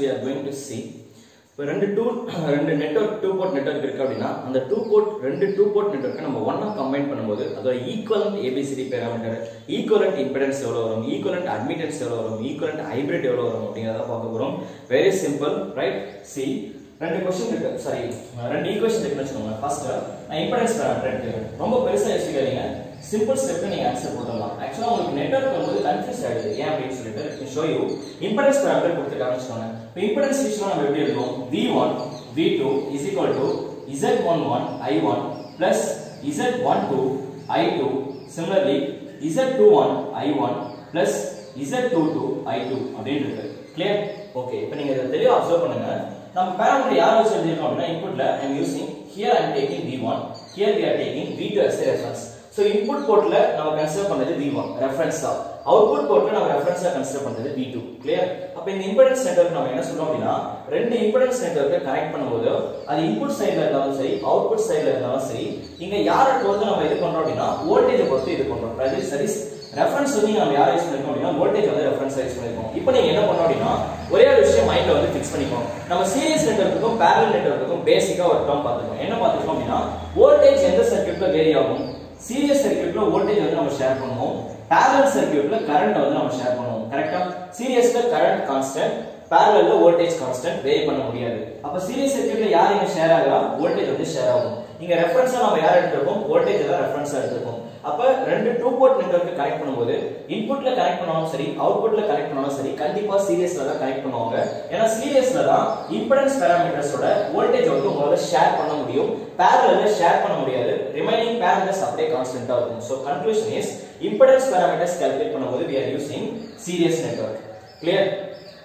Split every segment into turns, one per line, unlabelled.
we are going to see. இப்போ ரெண்டு two ரெண்டு நெட்வொர்க் டூ போர்ட் நெட்வொர்க் இருக்கு அப்படின்னா அந்த டூ போர்ட் ரெண்டு டூ போர்ட் நெட்வொர்க்கை நம்ம ஒன்னா கம்பைன் பண்ணும்போது அதோட equivalent ABCD parameter equivalent impedance எவ்வளோ வரும் ஈக்குவலண்ட் அட்மிட்டன்ஸ் எவ்வளோ வரும் ஈக்குவலண்ட் ஹைபிரிட் எவ்வளோ வரும் அப்படிங்கிறத பார்க்க போகிறோம் வெரி சிம்பிள் ரைட் சி ரெண்டு கொஸ்டின் இருக்கு. சாரி ரெண்டு ஈக்குவேஷன் இருக்குன்னு வச்சுக்கோங்க ஃபர்ஸ்ட் நான் இம்பிடன்ஸ் பேராமீட்டர் எடுத்துக்கிறேன். ரொம்ப பெருசாக யோசிக்காதீங்க. சிம்பிள் ஸ்டெப் நீங்க ஆன்சர் போட்டுடலாம் ஆக்சுவலா உங்களுக்கு நெட்வொர்க் வந்து கன்ஃபியூஸ் ஆயிடுது ஏன் அப்படின்னு சொல்லிட்டு ஷோ யூ இம்பிடன்ஸ் பேரமீட்டர் கொடுத்துருக்காங்கன்னு சொன்னேன். இப்போ இம்பிடன்ஸ் விஷயம் நம்ம எப்படி எழுதுவோம் V1 V2 is equal to Z11 I1 plus Z12 I2 similarly Z21 I1 plus Z22 I2 அப்படின்னு இருக்கு. கிளியர் ஓகே இப்போ நீங்க இதை தெளிவாக அப்சர்வ் பண்ணுங்க. நம்ம பேராமீட்டர் யார் வச்சு எழுதிருக்கோம் அப்படின்னா இன்புட்ல I am using here I taking taking V1 here we are taking V two as reference so input போர்ட்ல நம்ம கன்சிடர் பண்ணது V1 ரெஃபரன்ஸ் தான். அவுட்புட் போர்ட்ல நம்ம ரெஃபரன்ஸா கன்சிடர் பண்ணது V2 கிளியர் அப்ப இந்த இம்பிடன்ஸ் நெட்வொர்க் நம்ம என்ன சொல்றோம் அப்படின்னா ரெண்டு இம்பிடன்ஸ் நெட்வொர்க்கை கனெக்ட் பண்ணும்போது அது இன்புட் சைடுல இருந்தாலும் சரி அவுட்புட் சைடுல இருந்தாலும் சரி இங்க யாரை பொறுத்து நம்ம இது பண்றோம் அப்படின்னா வோல்டேஜை பொறுத்து இது பண்றோம். அது சரி ரெஃபரன்ஸ் வந்து நம்ம யாரை யூஸ் பண்ணிருக்கோம் அப்படின்னா வோல்டேஜ் வந்து ரெஃபரன்ஸ் யூஸ் பண்ணிருக்கோம். இப்போ நீங்க என்ன பண்ணோம் அப்படின்னா ஒரே ஒரு விஷயம் மைண்ட்ல வந்து ஃபிக்ஸ் பண்ணிப்போம் நம்ம சீரியஸ் நெட்வொர்க்குக்கும் பேரல் நெட்வொர்க்குக்கும் பேசிக்கா ஒரு டேர்ம் பார்த்துக்கோம் என்ன பார்த்துக்கோம் அப்படின்னா வோல்டேஜ் எந்த சர்க்யூட்ல வேரி ஆகும். சீரியஸ் சர்க்கியூட்ல வோல்டேஜ் வந்து நம்ம ஷேர் பண்ணுவோம். பேரலல் சர்க்கியூட்ல கரண்ட் வந்து நம்ம ஷேர் பண்ணுவோம். கரெக்டா சீரியஸ்ல கரண்ட் கான்ஸ்டன்ட் பேரலல்ல வோல்டேஜ் கான்ஸ்டன்ட் வேரி பண்ண முடியாது. அப்ப சீரியஸ் சர்க்கியூட்ல யார் இங்க ஷேர் ஆகுறா? வோல்டேஜ் வந்து ஷேர் ஆகும். இங்க ரெஃபரன்ஸா நம்ம யார் எடுத்திருக்கோம்? வோல்டேஜ் தான் ரெஃபரன்ஸா எடுத்திருக்கோம். அப்ப ரெண்டு டூ போர்ட் நெட்வொர்க் கனெக்ட் பண்ணும்போது இன்புட்ல கனெக்ட் பண்ணாலும் சரி அவுட்புட்ல கனெக்ட் பண்ணாலும் சரி கண்டிப்பா சீரியஸ்ல தான் கனெக்ட் பண்ணுவாங்க. ஏன்னா சீரியஸ்ல தான் இம்பிடன்ஸ் பேராமீட்டர்ஸோட வோல்டேஜ் வந்து உங்களால ஷேர் பண்ண முடியும். பேரலல்ல ஷேர் பண்ண முடியாது. பேராமீட்டர்ஸ் அப்படியே கான்ஸ்டன்டா இருக்கும். So conclusion is impedance parameters calculate பண்ணும்போது we are using series network clear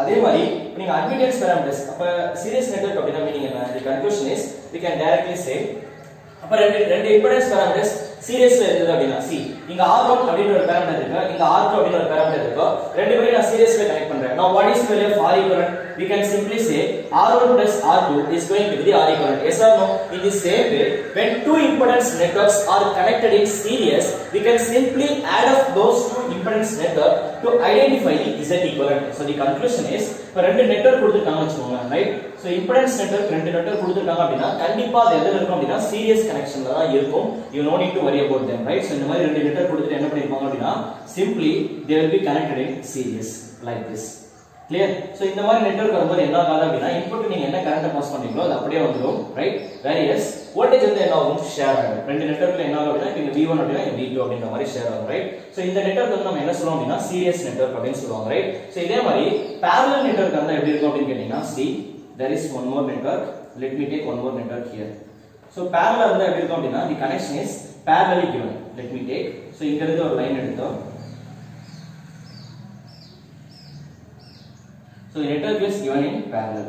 அதே மாதிரி இப்ப நீங்க அட்மிட்டன்ஸ் பேராமீட்டர்ஸ் அப்ப சீரியஸ் நெட்வொர்க் அப்படின்னா மீனிங் என்ன? The conclusion is we can directly say அப்ப ரெண்டு ரெண்டு இம்பிடன்ஸ் பேராமீட்டர்ஸ் சீரியஸ்ல இருக்குது அப்படின்னா சி இங்க R1 அப்படின்ற ஒரு பாராமீட்டர் இருக்கு இங்க R2 அப்படின்ற ஒரு பாராமீட்டர் இருக்கு ரெண்டு பேரையும் நான் சீரியஸ்ல கனெக்ட் பண்றேன் now what is the value of R equivalent we can simply say R1 plus R2 is going to be the R equivalent yes or no in the same way when two impedance networks are connected in series we can simply add up those two impedance network to identify the Z equivalent so the conclusion is இப்போ ரெண்டு network கொடுத்துருக்காங்க வச்சுக்கோங்க right so impedance network ரெண்டு network கொடுத்துருக்காங்க அப்படின்னா கண்டிப்பாக அது எதில் இருக்கும் அப்படின்னா சீரியஸ் கனெக்ஷனில் தான் இருக்கும். You know need to worry about them right so இந்த மாதிரி ரெண்டு நெட்வொர்க் கொடுத்துட்டு என்ன பண்ணியிருப்பாங்க அப்படின்னா simply they will be connected in series like this clear so இந்த மாதிரி நெட்வொர்க் வரும்போது என்ன ஆகாது அப்படின்னா இன்புட் நீங்கள் என்ன கரண்ட் பாஸ் பண்ணுறீங்களோ அது அப்படியே வந்துடும் ரைட் வேரியஸ் வோல்டேஜ் வந்து என்ன ஆகும் ஷேர் ஆகும் ரெண்டு நெட்வொர்க்ல என்ன ஆகும் அப்படின்னா இங்க V1 அப்படின்னா வி டூ அப்படின்ற மாதிரி ஷேர் ஆகும் ரைட் சோ இந்த நெட்வொர்க் வந்து நம்ம என்ன சொல்லுவோம் அப்படின்னா சீரியஸ் நெட்வொர்க் அப்படின்னு சொல்லுவாங்க ரைட் சோ இதே மாதிரி parallel நெட்வொர்க் வந்து எப்படி இருக்கும் அப்படின்னு கேட்டீங்கன்னா see there is one more network let me take one more network here so parallel வந்து எப்படி இருக்கும் அப்படின்னா the connection is parallelly given let me take so இங்க இருந்து ஒரு லைன் எடுத்தோம். So the network is given in parallel.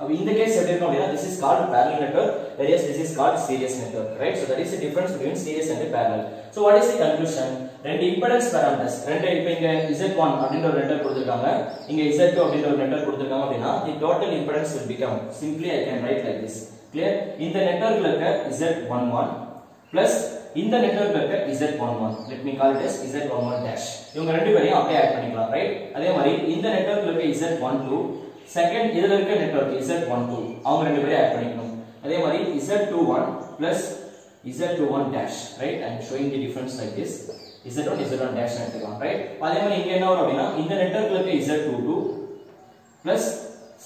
அப்ப இந்த கேஸ் எப்படி இருக்கும் அப்படின்னா this is called parallel network whereas this is called series network right so that is the difference between series and parallel so what is the conclusion ரெண்டு impedance parameters ரெண்டு இப்போ இங்க Z1 அப்படின்ற ஒரு நெட்வொர்க் கொடுத்திருக்காங்க இங்க Z2 அப்படின்ற ஒரு நெட்வொர்க் கொடுத்திருக்காங்க அப்படின்னா the total impedance will become simply i can write like this clear இந்த நெட்வொர்க்ல இருக்க Z11 plus இந்த நெட்வொர்க்ல இருக்க Z11 let me call it as Z11 dash இவங்க ரெண்டு பேரையும் அப்படியே ஆட் பண்ணிக்கலாம் ரைட் அதே மாதிரி இந்த நெட்வொர்க்ல இருக்க Z12 செகண்ட் இதுல இருக்க நெட்வொர்க் Z12 அவங்க ரெண்டு பேரையும் ஆட் பண்ணிக்கணும். அதே மாதிரி Z21 plus Z21 dash right? I am showing the difference like this. Z1 Z1 dash எடுத்துக்கலாம் ரைட் அதே மாதிரி இங்க என்ன வரும் அப்படின்னா இந்த நெட்வொர்க்ல இருக்க Z22 plus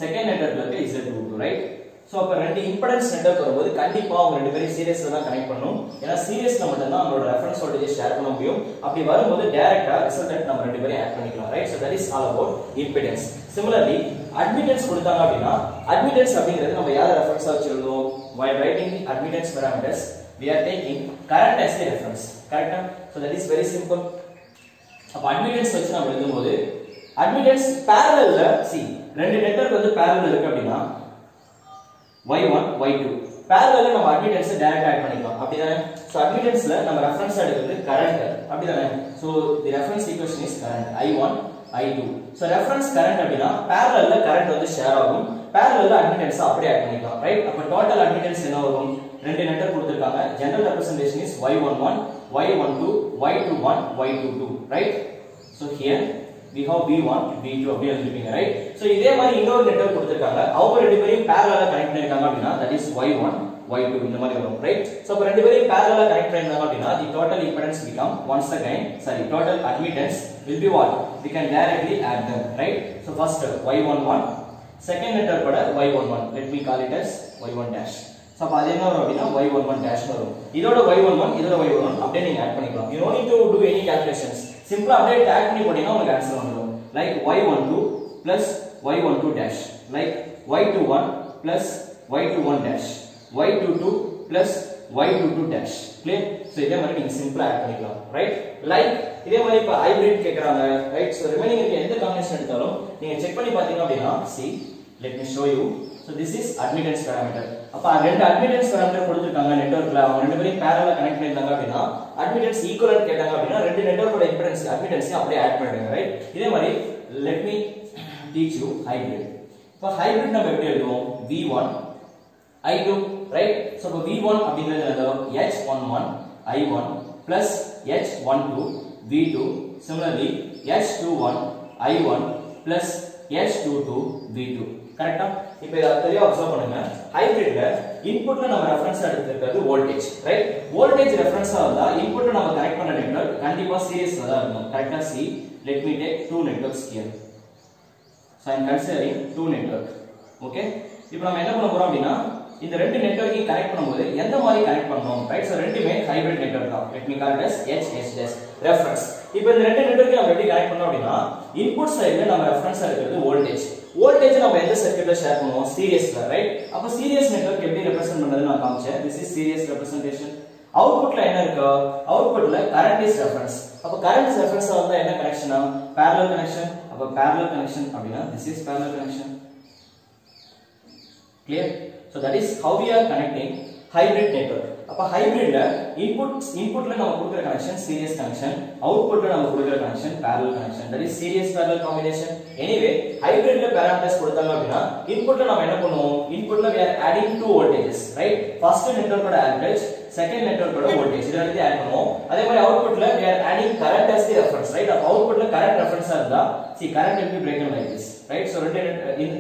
செகண்ட் நெட்வொர்க்ல இருக்க Z22 ரைட் ஸோ அப்போ ரெண்டு இம்பிடன்ஸ் நெட்வொர்க் வரும்போது கண்டிப்பாக அவங்க ரெண்டு பேரும் சீரியஸ்ல தான் கனெக்ட் பண்ணணும். ஏன்னா சீரியஸ்ல மட்டும் நம்மளோட ரெஃபரன்ஸ் வோல்டேஜ் ஷேர் பண்ண முடியும். அப்படி வரும்போது டேரெக்டாக ரிசல்டன்ட் நம்ம ரெண்டு பேரும் ஆட் பண்ணிக்கலாம் right so that is all about impedance similarly admittance கொடுத்தாங்க அப்படின்னா அட்மிட்டன்ஸ் அப்படிங்கிறது நம்ம யார ரெஃபரன்ஸா வச்சிருந்தோம்? எழுதுவோம் while writing the admittance parameters we are taking current as the reference. Correct so that is very simple. அப்ப அட்மிட்டன்ஸ் வச்சு நம்ம எழுதும்போது அட்மிட்டன்ஸ் parallelல see ரெண்டு நெட்வொர்க் வந்து parallel இருக்கு அப்படின்னா y1 y2 parallel நம்ம அட்மிட்டன்ஸ் டைரக்ட் ஆட் பண்ணிக்கலாம். அப்படிதானே? சோ அட்மிட்டன்ஸ்ல நம்ம ரெஃபரன்ஸ் எடுக்கிறது கரண்ட் அப்படிதானே? So the reference equation is current i1 I two so reference current அப்படின்னா பேரலில் கரண்ட் வந்து ஷேர் ஆகும். பேரலில் அட்மிட்டன்ஸ் அப்படியே ஆட் பண்ணிக்கலாம் ரைட் அப்போ டோட்டல் அட்மிட்டன்ஸ் என்ன வரும்? ரெண்டு லெட்டர் கொடுத்துருக்காங்க. General representation is y11 y12 y21 y22 right so here we have v1 v2 அப்படி எழுதிருப்பீங்க ரைட் ஸோ இதே மாதிரி இன்னொரு நெட்வொர்க் கொடுத்துருக்காங்க. அவங்க ரெண்டு பேரையும் parallel கனெக்ட் பண்ணிருக்காங்க அப்படின்னா that is y1 y2 இந்த மாதிரி வரும் ரைட் சோ அப்ப ரெண்டு பேரையும் parallel கனெக்ட் பண்ணிருந்தாங்க அப்படின்னா the total impedance become once again sorry total admittance will be what we can directly add them right so first y11 second network கூட y11 let me call it as y1 dash so அப்ப அது என்ன வரும் அப்படின்னா y11 dash வரும் இதோட y11 இதோட y11 அப்படியே நீங்க ஆட் பண்ணிக்கலாம் you don't need to do any calculations சிம்பிளா அப்படியே ஆட் பண்ணி போட்டீங்கன்னா உங்களுக்கு ஆன்சர் வந்துரும் like y12 plus y12 dash like y21 plus y21 dash y22 plus y22 dash. Clear? So இதே மாதிரி நீங்க சிம்பிளா ஆட் பண்ணிக்கலாம். ரைட் லைக் இதே மாதிரி இப்ப ஹைபிரிட் கேக்குறாங்க. ரைட் சோ ரிமைனிங் இருக்க எந்த காம்பினேஷன் எடுத்தாலும் நீங்க செக் பண்ணி பாத்தீங்க அப்படின்னா see let me show you. So this is admittance parameter. அப்ப ரெண்டு admittance parameter கொடுத்திருக்காங்க நெட்வொர்க்ல அவங்க ரெண்டு பேரும் parallel கனெக்ட் பண்ணிருந்தாங்க அப்படின்னா admittance equivalent கேட்டாங்க அப்படின்னா ரெண்டு நெட்வொர்க்கோட impedance admittance அப்படியே ஆட் பண்ணிடுங்க. ரைட் இதே மாதிரி let me teach you hybrid. இப்ப hybrid நம்ம எப்படி எழுதுவோம்? V1 i2 ரைட் சோ இப்ப v1 அப்படிங்கிறது என்னது h11 i1 plus h12 v2 similarly h21 i1 plus h22 v2 கரெக்டா இப்போ இத தெளிவா அப்சர்வ் பண்ணுங்க. ஹைபிரிட்ல இன்புட்ல நம்ம ரெஃபரன்ஸ் எடுத்துக்கிறது வோல்டேஜ் ரைட் வோல்டேஜ் ரெஃபரன்ஸா இருந்தா இன்புட்ல நம்ம கனெக்ட் பண்ண நெட்வொர்க் கண்டிப்பா சீரியஸ்ல தான் இருக்கும் கரெக்ட்டா see let me take two networks here so I am considering two network okay இப்போ நம்ம என்ன பண்ண போறோம் அப்படின்னா இந்த ரெண்டு நெட்வொர்க்கையும் கனெக்ட் பண்ணும்போது எந்த மாதிரி கனெக்ட் பண்ணணும்? ரைட் ஸோ ரெண்டுமே ஹைபிரிட் நெட்வொர்க் தான். Let me call this H S S reference இப்போ இந்த ரெண்டு நெட்வொர்க்கையும் நம்ம எப்படி கனெக்ட் பண்ணோம் அப்படின்னா இன்புட் சைடில் நம்ம ரெஃபரன்ஸாக இருக்கிறது வோல்டேஜ் வோல்டேஜ் நம்ம எந்த சர்க்யூட்ல ஷேர் பண்ணுவோம்? சீரியஸ்ல ரைட் அப்ப சீரியஸ் நெட்வொர்க் எப்படி ரெப்ரசென்ட் பண்றது நான் காமிச்சேன். திஸ் இஸ் சீரியஸ் ரெப்ரசன்டேஷன் அவுட்புட்ல என்ன இருக்கு அவுட்புட்ல கரண்ட் இஸ் ரெஃபரன்ஸ் அப்ப கரண்ட் ரெஃபரன்ஸ் வந்தா என்ன கனெக்ஷனா parallel கனெக்ஷன் அப்ப parallel கனெக்ஷன் அப்படினா this is parallel connection clear so that is how we are connecting hybrid network அப்ப ஹைபிரிட்ல இன்புட் இன்புட்ல நம்ம கொடுக்கிற கனெக்ஷன் சீரியஸ் கனெக்ஷன் அவுட்புட்ல நம்ம கொடுக்கிற connection parallel connection that is series parallel combination anyway ஹைபிரிட்ல parameters கொடுத்தாங்க அப்படினா இன்புட்ல நம்ம என்ன பண்ணுவோம் இன்புட்ல we are adding two voltages right first network average second நெட்வொர்க்கோட voltage இது ரெண்டுத்தையும் ஆட் பண்ணுவோம் அதே மாதிரி அவுட்புட்ல we are adding current as the reference right அப்ப அவுட்புட்ல current reference இருந்தா see current will be broken like this right so ரெண்டு in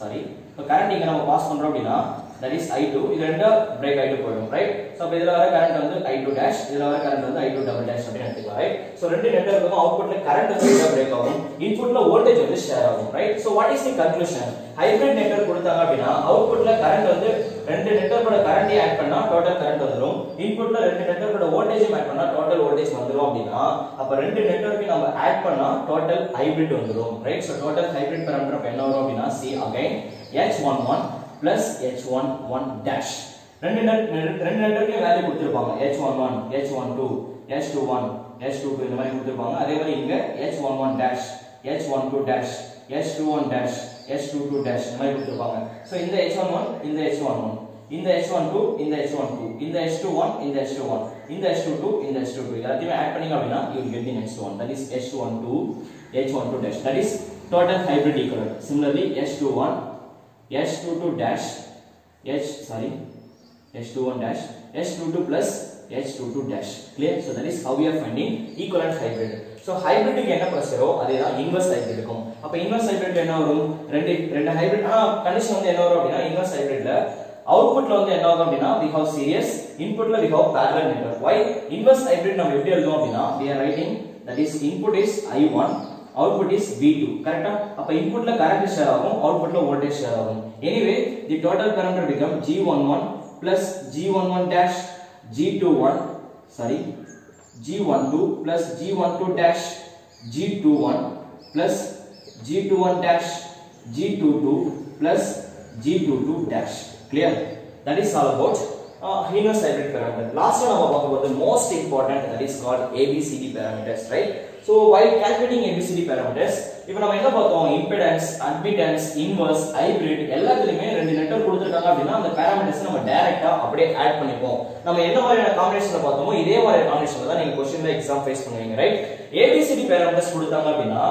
sorry இப்போ கரண்ட் இங்கே நம்ம பாஸ் பண்றோம் அப்படினா that is i2 இது ரெண்டா பிரேக் ஆகிட்டு போயிடும் ரைட் ஸோ அப்ப இதில் வர கரண்ட் வந்து ஐ டூ டேஷ் இதில் வர கரண்ட் வந்து ஐ டூ டபுள் டேஷ் அப்படின்னு எடுத்துக்கலாம் ரைட் ஸோ ரெண்டு நெட்வொர்க்கும் அவுட்புட்ல கரண்ட் வந்து பிரேக் ஆகும். இன்புட்ல வோல்டேஜ் வந்து ஷேர் ஆகும் right so what is the conclusion hybrid network கொடுத்தாங்க அப்படின்னா அவுட்புட்ல கரண்ட் வந்து ரெண்டு நெட்வொர்க்கோட கரண்ட் ஆட் பண்ணா டோட்டல் கரண்ட் வந்துரும். இன்புட்ல ரெண்டு நெட்வொர்க்கோட வோல்டேஜ் ஆட் பண்ணா டோட்டல் வோல்டேஜ் வந்துரும் அப்படினா அப்ப ரெண்டு நெட்வொர்க்கையும் நம்ம ஆட் பண்ணா டோட்டல் ஹைபிரிட் வந்துரும். Right so total hybrid parameter அப்ப என்ன வரும் அப்படினா one again h11 plus h11 dash. ரெண்டு நெட் ரெண்டு நெட்வொர்க்கையும் வேல்யூ கொடுத்திருப்பாங்க. H11 h12 h21 h22 இந்த மாதிரி கொடுத்துருப்பாங்க. அதே மாதிரி இங்க h11 dash h12 dash h21 dash h22 dash இந்த மாதிரி கொடுத்திருப்பாங்க சோ இந்த h11 இந்த h11 இந்த h12 இந்த h12 இந்த h21 இந்த h21 இந்த h22 இந்த h22 எல்லாத்தையும் ஆட் பண்ணீங்க அப்படினா you will get the next one that is h12 h12 dash that is total hybrid equivalent similarly h21 h22 dash h sorry h21 dash h22 plus h22 dash clear so that is how we are finding equivalent hybrid so ஹைபிரிட்டுக்கு என்ன ப்ரொசீஜரோ அதே தான் inverse hybrid இருக்கும் அப்ப inverse hybrid என்ன வரும்? ரெண்டு ரெண்டு ஹைபிரிட் ஆனா கண்டிஷன் வந்து என்ன வரும் அப்படின்னா இன்வெர்ஸ் ஹைபிரிட்ல அவுட்புட்ல வந்து என்ன ஆகும் அப்படின்னா we have series இன்புட்ல we have parallel network why inverse hybrid நம்ம எப்படி எழுதுவோம் அப்படின்னா we are writing that is input is I one output is B two கரெக்டா அப்ப இன்புட்ல கரண்ட் ஷேர் ஆகும் அவுட்புட்ல வோல்டேஜ் ஷேர் ஆகும். Anyway the total parameter become G one one plus G one one dash G two one sorry G12 plus G12 dash G21 plus G21 dash G22 plus G22 dash. Clear? That is all about uh, Hino's hybrid parameter. Last one, about the most important that is called ABCD parameters, right? So while calculating ABCD parameters இப்போ நம்ம என்ன பார்த்தோம்? Impedance admittance inverse hybrid எல்லாத்துலயுமே ரெண்டு network கொடுத்துருக்காங்க அப்படின்னா அந்த parameters நம்ம டைரக்டா அப்படியே ஆட் பண்ணிப்போம். நம்ம என்ன மாதிரியான காம்பினேஷன் பார்த்தோமோ இதே மாதிரி காம்பினேஷன் தான் நீங்க கொஸ்டின்ல எக்ஸாம் ஃபேஸ் பண்ணுவீங்க ரைட் ஏபிசிடி பேராமீட்டர்ஸ் கொடுத்தாங்க அப்படின்னா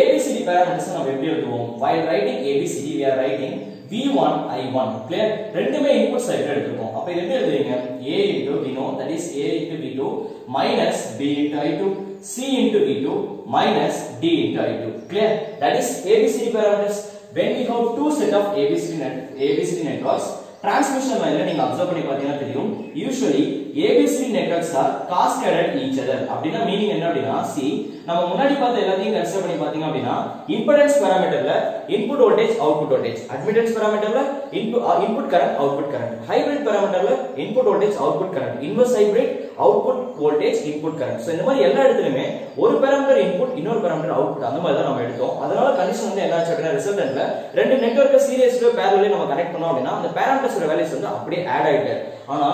ஏபிசிடி பேராமீட்டர்ஸ் நம்ம எப்படி எழுதுவோம்? While writing ABCD we are writing V1 I1 clear? ரெண்டுமே இன்புட் சைடுல எடுத்துக்கோம் அப்ப இது எப்படி எழுதுவீங்க A into V0 that is A into V2 minus B into I2 C into V2 minus D into I2. Clear? That is ABCD parameters. When we have two set of ABCD net ABCD networks, transmission line நீங்க observe பண்ணி பாத்தீங்கன்னா தெரியும் usually ABCD networks are cascaded each other அப்படின்னா meaning என்ன அப்படின்னா see நம்ம முன்னாடி பார்த்த எல்லாத்தையும் கன்சிடர் பண்ணி பாத்தீங்க அப்படின்னா impedance பாராமீட்டர்ல input voltage output voltage admittance பாராமீட்டர்ல input input current output current hybrid பாராமீட்டர்ல input voltage output current inverse hybrid output voltage input current so இந்த மாதிரி எல்லா இடத்துலையுமே ஒரு பேராமீட்டர் இன்புட் இன்னொரு பேராமீட்டர் அவுட்புட் அந்த மாதிரி தான் நம்ம எடுத்தோம். அதனால கண்டிஷன் வந்து என்ன ஆச்சு அப்படின்னா ரிசல்டன்ட்ல ரெண்டு நெட்வொர்க்கை சீரியஸ்ல பேரலே நம்ம கனெக்ட் பண்ணோம் அப்படின்னா அந்த பாராமீட்டர்ஸோட வேல்யூஸ் வந்து அப்படியே ஆட் ஆயிட்டு ஆனா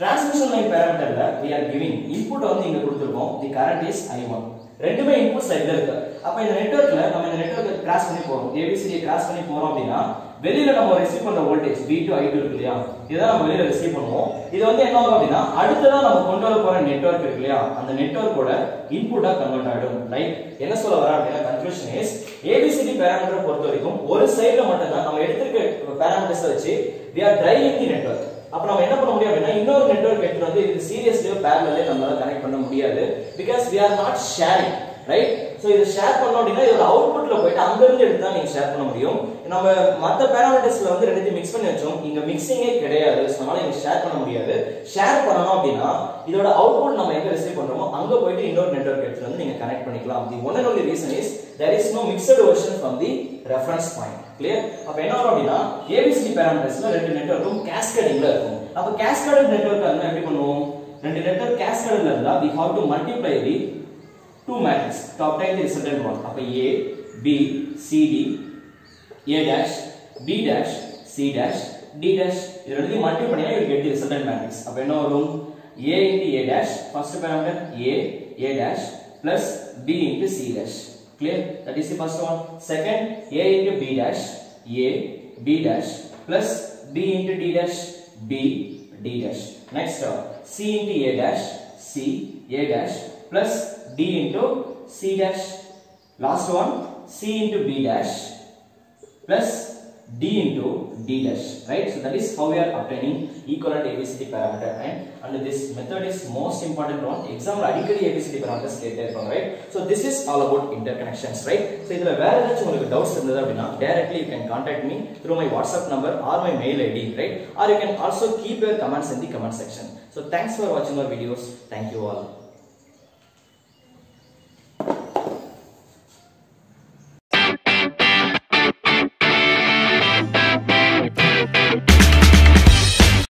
டிரான்ஸ்மிஷன் லைன் பாராமீட்டர்ல வி ஆர் கிவிங் இன்புட் வந்து இங்க கொடுத்துருக்கோம். தி கரண்ட் இஸ் i1 ரெண்டுமே இன்புட் சைடுல இருக்கு. அப்ப இந்த நெட்வொர்க்ல நம்ம இந்த நெட்ஒர்க்கை கிராஸ் பண்ணி போறோம். ஏபிசிடியை கிராஸ் பண்ணி போறோம் அப்படின்னா வெளியில நம்ம ரிசீவ் பண்ற வோல்டேஜ் V2 I2 இருக்கு இல்லையா? இதான் நம்ம வெளியில ரிசீவ் பண்ணுவோம். இது வந்து என்ன ஆகும் அப்படின்னா அடுத்ததா நம்ம கொண்டு வர போற நெட்வொர்க் இருக்கு இல்லையா? அந்த நெட்வொர்க்கோட இன்புட்டா கன்வெர்ட் ஆயிடும். ரைட் என்ன சொல்ல வரேன் அப்படின்னா கன்க்ளூஷன் இஸ் ஏபிசிடி பாராமீட்டரை பொறுத்த வரைக்கும் ஒரு சைடுல மட்டும் தான் நம்ம எடுத்திருக்க பாராமீட்டர்ஸ் வச்சு we are driving the network. அப்ப நம்ம என்ன பண்ண முடியும் அப்படின்னா இன்னொரு நெட்வொர்க் எடுத்து வந்து இது சீரியஸ்லயோ பேரலோ நம்மளால கனெக்ட் பண்ண முடியாது because we are not sharing. Right so இதை ஷேர் பண்ணோம் அப்படின்னா இதோட அவுட்புட்ல போயிட்டு அங்கிருந்து எடுத்து தான் நீங்க ஷேர் பண்ண முடியும். நம்ம மத்த பேராமீட்டர்ஸ்ல வந்து ரெண்டுத்தையும் மிக்ஸ் பண்ணி வச்சோம். இங்க மிக்சிங்கே கிடையாது. So அதனால இங்க ஷேர் பண்ண முடியாது. ஷேர் பண்ணணும் அப்படின்னா இதோட அவுட்புட் நம்ம எங்க ரிசீவ் பண்றோமோ அங்க போயிட்டு இன்னொரு நெட்வொர்க் எடுத்து வந்து நீங்க கனெக்ட் பண்ணிக்கலாம். The one and only reason is there is no mixed version from the reference point. Clear? அப்ப என்ன வரும் அப்படின்னா ABCD பாராமீட்டர்ஸ்ல ரெண்டு நெட்வொர்க்கும் கேஸ்கேடிங்ல இருக்கும். அப்ப கேஸ்கேடட் நெட்வொர்க் இருந்தா எப்படி பண்ணுவோம்? ரெண்டு நெட்வொர்க் கேஸ்கேடட்ல இருந்தா we have to multiply the two matrix to obtain the resultant one அப்ப A B C D A dash B dash C dash D dash இது ரெண்டையும் மல்டிப்ளை பண்ணினா you will get the resultant matrix அப்ப என்ன வரும் A into A dash first parameter A A dash plus B into C dash clear that is the first one second A into B dash A B dash plus B into D dash B D dash next uh, C into A dash C A dash plus D into C dash. Last one, C into B dash plus D into D dash. Right. So that is how we are obtaining equivalent ABCD parameter. And under this method is most important one. Exam radically ABCD parameters get right? So this is all about interconnections, right? So if there are doubts, directly you can contact me through my WhatsApp number or my mail ID, right? Or you can also keep your comments in the comment section. So thanks for watching our videos. Thank you all.